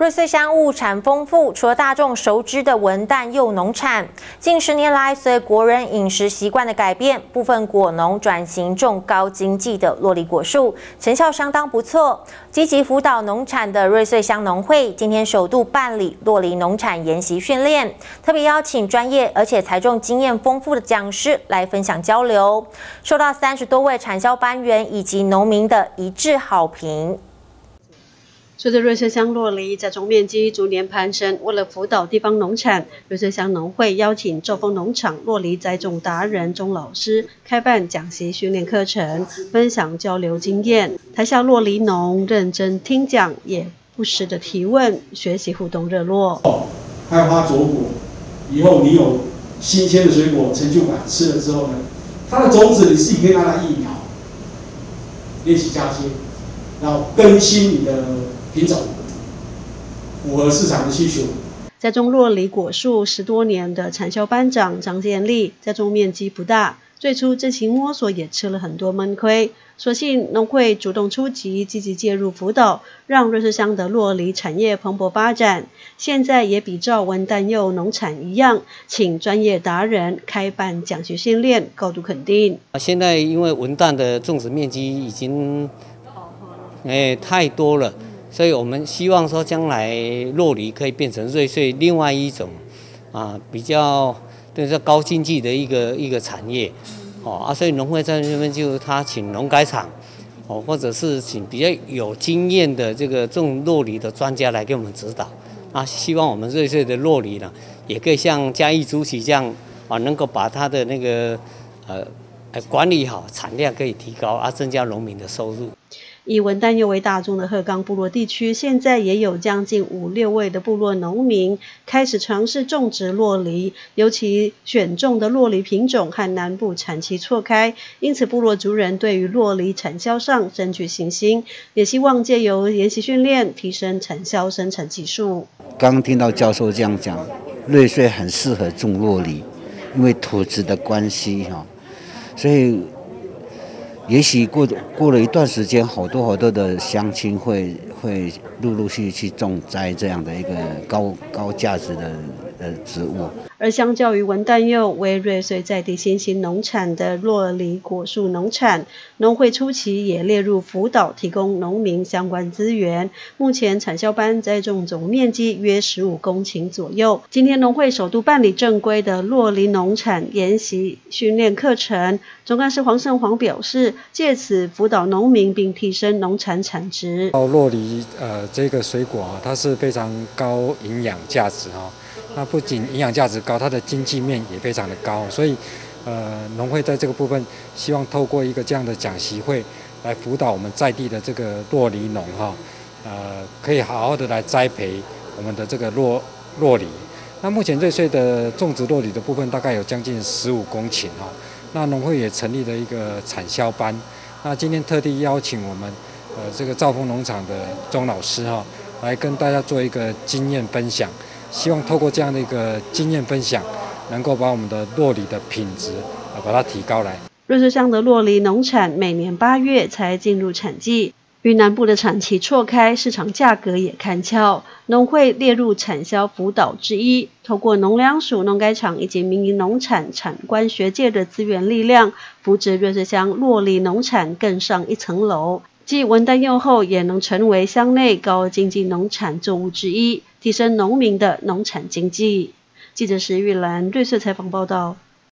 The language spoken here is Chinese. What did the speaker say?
瑞穗乡物产丰富，除了大众熟知的文旦柚农产，近十年来随国人饮食习惯的改变，部分果农转型种高经济的洛梨果树，成效相当不错。积极辅导农产的瑞穗乡农会今天首度办理洛梨农产研习训练，特别邀请专业而且采种经验丰富的讲师来分享交流，受到三十多位产销班员以及农民的一致好评。随着瑞穗乡洛梨栽种面积逐年攀升，为了辅导地方农产，瑞穗乡农会邀请兆丰农场洛梨栽种达人钟老师开办讲习训练课程，分享交流经验。台下洛梨农认真听讲，也不时的提问，学习互动热络。开花结果，以后你有新鲜的水果成就感，吃了之后呢，它的种子你自己可以拿来疫苗，练习加接，然后更新你的。品种符合市场的需求。在种洛梨果树十多年的产销班长张建立，在种面积不大，最初自行摸索也吃了很多闷亏。所幸农会主动出击，积极介入辅导，让瑞士乡的洛梨产业蓬勃发展。现在也比照文旦柚农产一样，请专业达人开办讲学训练，高度肯定。现在因为文旦的种植面积已经，哎，太多了。所以我们希望说，将来洛梨可以变成瑞穗另外一种啊比较，就是高经济的一个一个产业，哦啊，所以农会在这边就他请农改场，哦，或者是请比较有经验的这个种洛梨的专家来给我们指导，啊，希望我们瑞穗的洛梨呢，也可以像嘉义竹崎这样啊，能够把它的那个呃管理好，产量可以提高，啊，增加农民的收入。以文旦柚为大宗的鹤冈部落地区，现在也有将近五六位的部落农民开始尝试种植洛梨，尤其选种的洛梨品种和南部产期错开，因此部落族人对于洛梨产销上深具信心，也希望借由研习训练提升产销生产技术。刚听到教授这样讲，瑞穗很适合种洛梨，因为土质的关系哈，所以。也许过过了一段时间，好多好多的乡亲会会陆陆续续去种栽这样的一个高高价值的。的植物。而相较于文旦柚为瑞穗在地新兴农产的洛梨果树农产，农会初期也列入辅导，提供农民相关资源。目前产销班栽种总面积约十五公顷左右。今天农会首度办理正规的洛梨农产研习训练课程，总干事黄胜煌表示，借此辅导农民并提升农产产值。洛梨呃这个水果啊，它是非常高营养价值哈。那不仅营养价值高，它的经济面也非常的高，所以，呃，农会在这个部分希望透过一个这样的讲习会，来辅导我们在地的这个洛梨农哈，呃，可以好好的来栽培我们的这个洛洛梨。那目前瑞穗的种植洛梨的部分大概有将近十五公顷哈，那农会也成立了一个产销班，那今天特地邀请我们呃这个兆丰农场的钟老师哈，来跟大家做一个经验分享。希望透过这样的一个经验分享，能够把我们的洛梨的品质啊，把它提高来。瑞穗乡的洛梨农产每年八月才进入产季，与南部的产期错开，市场价格也看俏。农会列入产销辅导之一，透过农粮署、农改场以及民营农产产官学界的资源力量，扶植瑞穗乡洛梨农产更上一层楼。继文旦柚后，也能成为乡内高经济农产作物之一，提升农民的农产经济。记者石玉兰瑞穗采访报道。